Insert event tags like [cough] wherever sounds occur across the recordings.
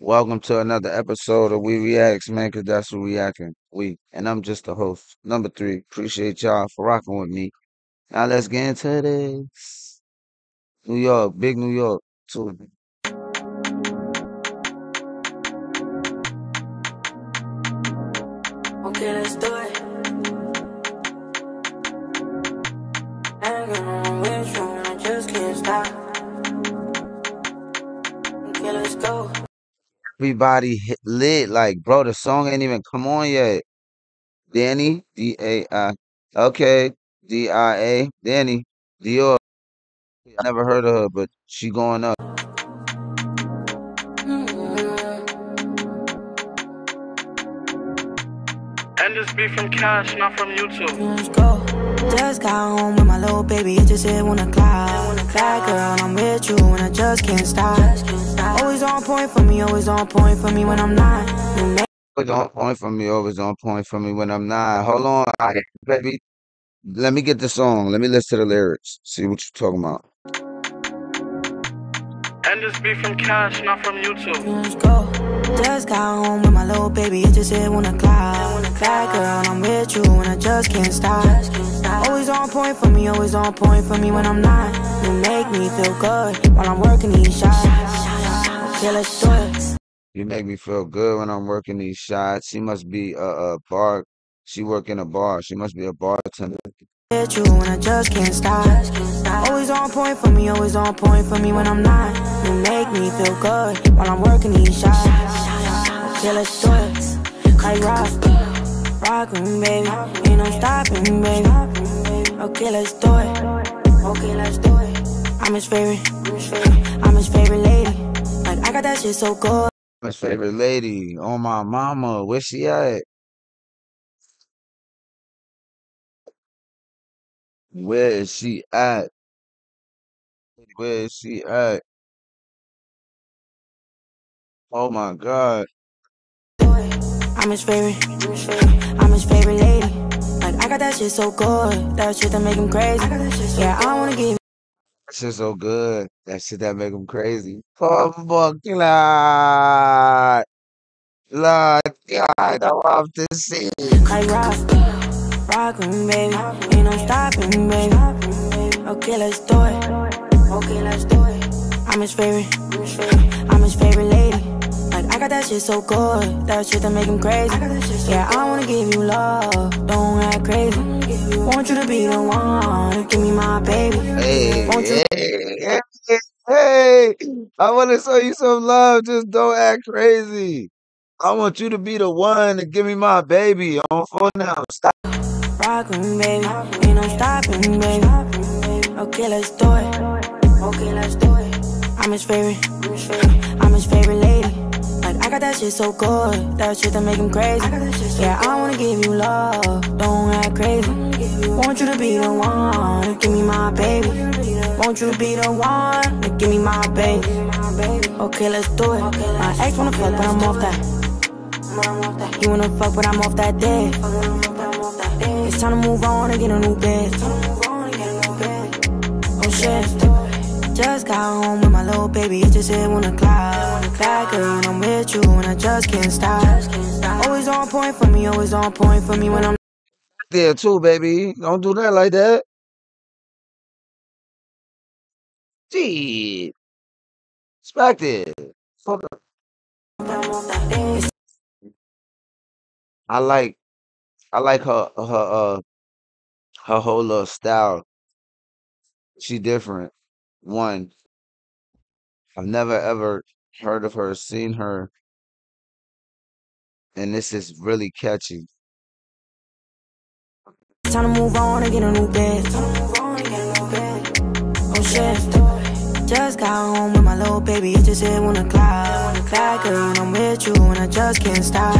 Welcome to another episode of We Reacts, man, because that's who reacting. We. And I'm just the host. Number three. Appreciate y'all for rocking with me. Now let's get into this. New York, big New York, too. Okay, let's do it. Everybody hit lit. Like, bro, the song ain't even come on yet. Danny, D A I. Okay, D I A. Diany, Dior. I never heard of her, but she going up. And this be from Cash, not from YouTube. Let's go. Just got home little baby, it just hit one o'clock. Bad girl, I'm with you and I just can't stop. Always on point for me, always on point for me when I'm not. Always on point for me, always on point for me when I'm not. Hold on, I, baby. Let me get the song. Let me listen to the lyrics. See what you're talking about. And this be from Cash, not from YouTube. Let's go. Just got home with my little baby, it just hit one o'clock. Bad girl, I'm with you and I just can't stop. Always on point for me, always on point for me when I'm not. You make me feel good while I'm working these shots. Okay, let's do it. You make me feel good when I'm working these shots. She must be a, a bar. She work in a bar. She must be a bartender. With you and I just can't stop. Always on point for me, always on point for me when I'm not. You make me feel good while I'm working these shots. Okay, let's do it. Like rock, rock with me, baby. Ain't no stopping, baby. Okay, let's do it. Okay, let's do it. I'm his favorite. I'm his favorite lady. Like I got that shit so good. My favorite lady. Oh my mama. Where she at? Where is she at? Where is she at? Oh my God. I'm his favorite. I'm his favorite lady. Like I got that shit so good. That shit that make him crazy. Yeah, I wanna give That shit so good. That shit that make him crazy. Bomba clot. Lord God, I'm off the scene. like rock, rock baby. Ain't no stopping, baby. Okay, let's do it. Okay, let's do it. I'm his favorite. I'm his favorite lady. Like I got that shit so good. That shit that make him crazy. Yeah, I wanna give you love. Don't act crazy. Want you to be the one. Give me my baby. Hey, Won't you- hey, hey, hey, I want to show you some love. Just don't act crazy. I want you to be the one to give me my baby on phone now. Stop. Me, baby. Ain't no stopping, baby. Okay, let's do it. Okay, let's do it. I'm his favorite. I'm his favorite lady. Like I got that shit so good. That shit that make him crazy. Yeah, I wanna give you love. Don't act crazy. Want you to be the one. Give me my baby. Want you to be the one. Give me my baby. Okay, let's do it. My ex wanna fuck, but I'm off that. You wanna fuck, but I'm off that It's time to move on and get a new bed. Oh shit. Just got home with my little baby, it just hit one o'clock. Bad girl, and I'm with you, and I just can't stop. Always on point for me, always on point for me when I'm There too, baby. Don't do that like that. Gee. Respect it. Fuck. I like I like her her uh her whole little style. She different. One, I've never ever heard of her, seen her, and this is really catchy. Time to move on and get a new bed. Oh shit. Just got home with my little baby, it just hit one o'clock. Girl, and I'm with you, and I just can't stop.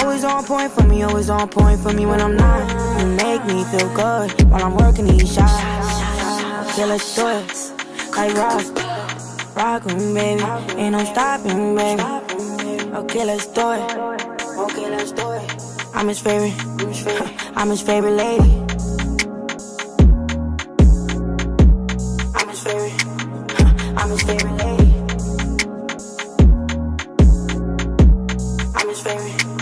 Always on point for me, always on point for me when I'm not. You make me feel good while I'm working these shots. Okay, let's do it. Like rock, rock with me, baby. Ain't no stopping, baby. Okay, let's do it. Okay, let's do it. I'm his favorite. [laughs] I'm his favorite lady. I'm his favorite.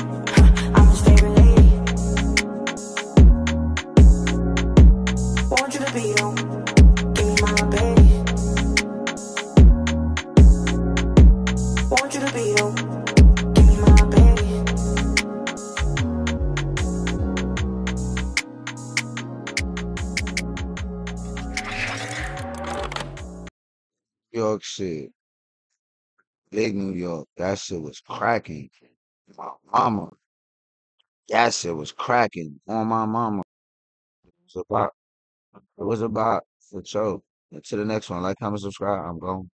York shit. Big New York. That shit was cracking. My mama. That shit was cracking on my mama. It was about, it was about for sure. To the next one. Like, comment, subscribe. I'm going.